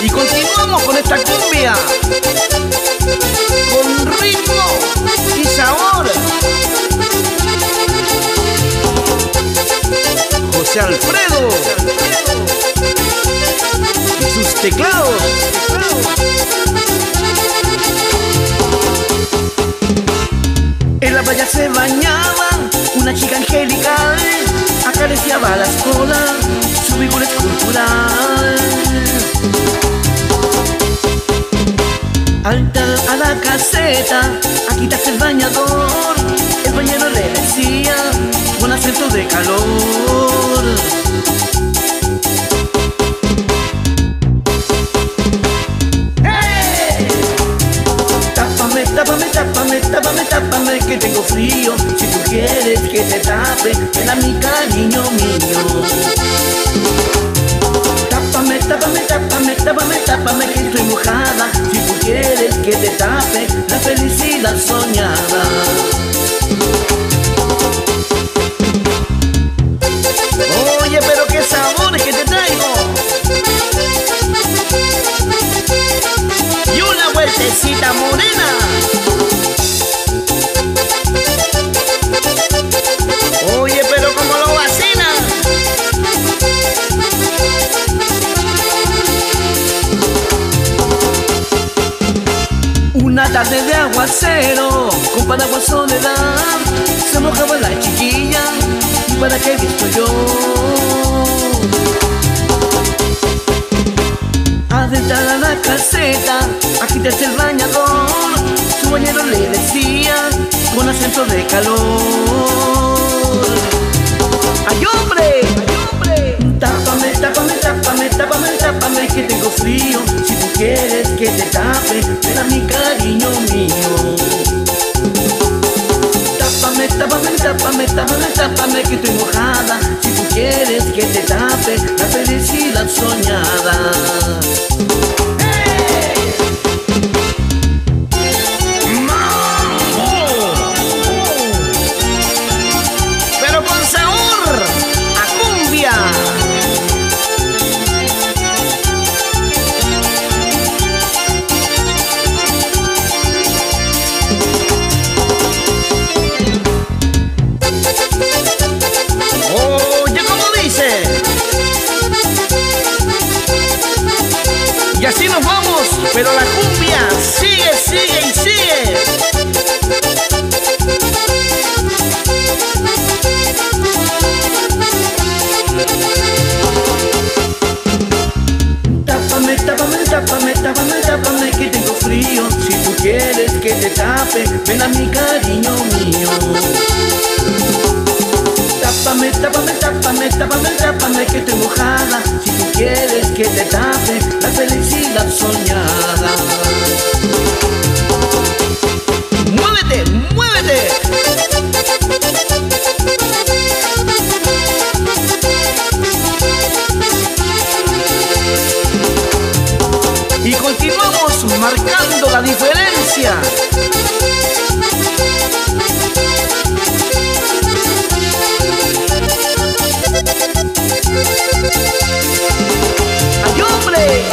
Y continuamos con esta cumbia. Con ritmo y sabor. José Alfredo. Y sus teclados. En la playa se bañaba una chica angelical, acariciaba las colas, su vigor es cultural. Alta a la caseta, aquí hace el bañador, el bañero le decía, con acento de calor. ¡Hey! Tápame, tápame, tápame, tápame, tápame que tengo frío Si tú quieres que te tape, ven a mi cariño tápame, que estoy mojada. Si tú quieres que te tape la felicidad soñada Una tarde de aguacero, con paraguas soledad, se mojaba la chiquilla, para qué visto yo. Adentrada a la caseta, aquí hace el bañador Su bañero le decía, con acento de calor ¡Ay, hombre! ¡Ay, hombre! Tápame, tápame, tápame, tápame, tápame que tengo frío que te tape, ven mi cariño mío. Tápame, tápame, tápame, tápame, tápame que estoy mojada. Si tú quieres que te tape la felicidad soñada así nos vamos, pero la cumbia sigue, sigue y sigue. Tápame, tápame, tápame, tápame, tápame que tengo frío. Si tú quieres que te tape, ven a mi cariño mío. Tápame, tápame, tápame, tápame, tápame que estoy mojada. Si tú quieres que te tape la felicidad soñada. ¡Muévete, muévete! Y continuamos marcando la diferencia. Hey!